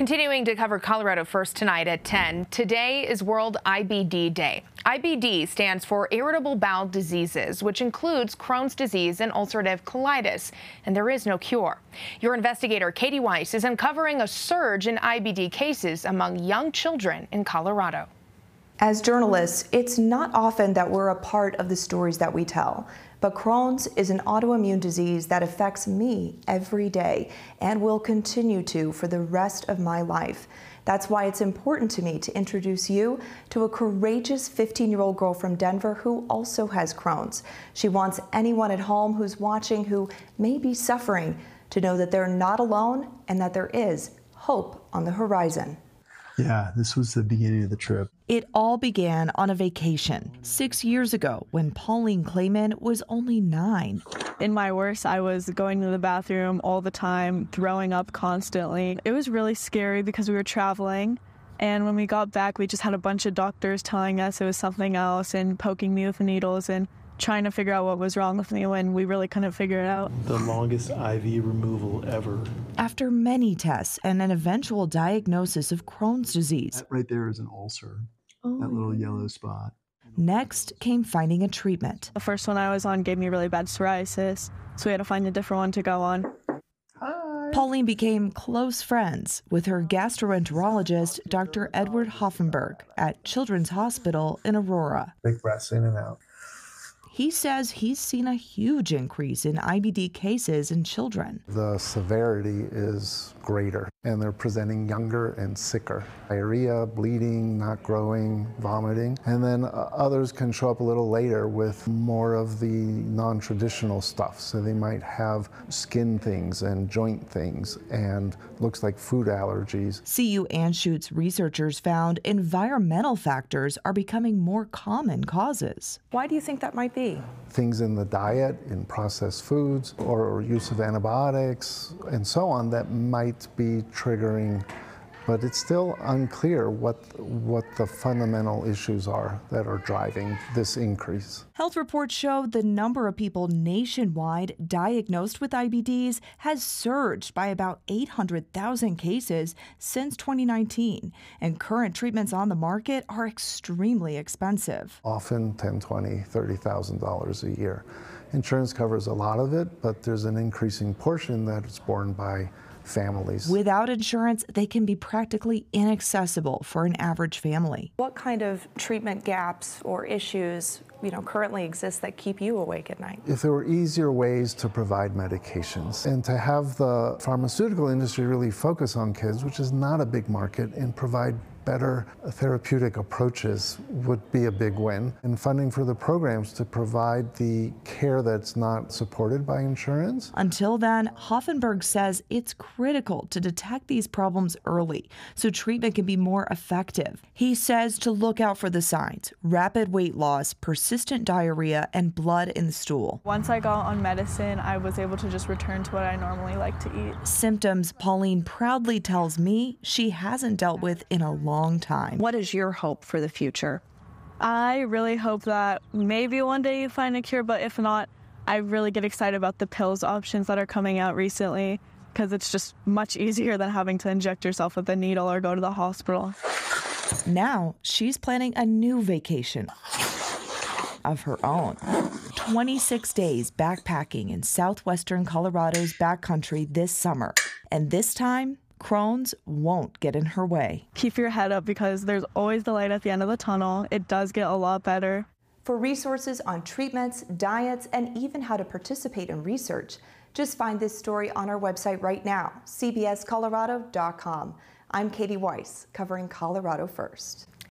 Continuing to cover Colorado First tonight at 10. Today is World IBD Day. IBD stands for irritable bowel diseases, which includes Crohn's disease and ulcerative colitis, and there is no cure. Your investigator, Katie Weiss, is uncovering a surge in IBD cases among young children in Colorado. As journalists, it's not often that we're a part of the stories that we tell. But Crohn's is an autoimmune disease that affects me every day and will continue to for the rest of my life. That's why it's important to me to introduce you to a courageous 15 year old girl from Denver who also has Crohn's. She wants anyone at home who's watching who may be suffering to know that they're not alone and that there is hope on the horizon. Yeah, this was the beginning of the trip. It all began on a vacation six years ago when Pauline Clayman was only nine. In my worst, I was going to the bathroom all the time, throwing up constantly. It was really scary because we were traveling. And when we got back, we just had a bunch of doctors telling us it was something else and poking me with needles. And trying to figure out what was wrong with me when we really couldn't figure it out. The longest IV removal ever. After many tests and an eventual diagnosis of Crohn's disease. That right there is an ulcer, oh that little yellow spot. Next came finding a treatment. The first one I was on gave me really bad psoriasis, so we had to find a different one to go on. Hi. Pauline became close friends with her gastroenterologist, Dr. Edward Hoffenberg, at Children's Hospital in Aurora. Big breaths in and out. He says he's seen a huge increase in IBD cases in children. The severity is greater, and they're presenting younger and sicker. Diarrhea, bleeding, not growing, vomiting. And then uh, others can show up a little later with more of the non traditional stuff. So they might have skin things and joint things, and looks like food allergies. CU Anschutz researchers found environmental factors are becoming more common causes. Why do you think that might be? Things in the diet, in processed foods, or use of antibiotics, and so on that might be triggering but it's still unclear what, what the fundamental issues are that are driving this increase. Health reports show the number of people nationwide diagnosed with IBDs has surged by about 800,000 cases since 2019, and current treatments on the market are extremely expensive. Often 10, 20, 30,000 dollars a year. Insurance covers a lot of it, but there's an increasing portion that is borne by families. Without insurance, they can be practically inaccessible for an average family. What kind of treatment gaps or issues you know, currently exist that keep you awake at night? If there were easier ways to provide medications and to have the pharmaceutical industry really focus on kids, which is not a big market, and provide better therapeutic approaches would be a big win. And funding for the programs to provide the care that's not supported by insurance. Until then, Hoffenberg says it's critical to detect these problems early so treatment can be more effective. He says to look out for the signs rapid weight loss, persistent diarrhea, and blood in the stool. Once I got on medicine, I was able to just return to what I normally like to eat. Symptoms Pauline proudly tells me she hasn't dealt with in a long long time. What is your hope for the future? I really hope that maybe one day you find a cure, but if not, I really get excited about the pills options that are coming out recently because it's just much easier than having to inject yourself with a needle or go to the hospital. Now she's planning a new vacation of her own. 26 days backpacking in southwestern Colorado's backcountry this summer. And this time, Crohn's won't get in her way. Keep your head up because there's always the light at the end of the tunnel. It does get a lot better. For resources on treatments, diets, and even how to participate in research, just find this story on our website right now, cbscolorado.com. I'm Katie Weiss, covering Colorado First.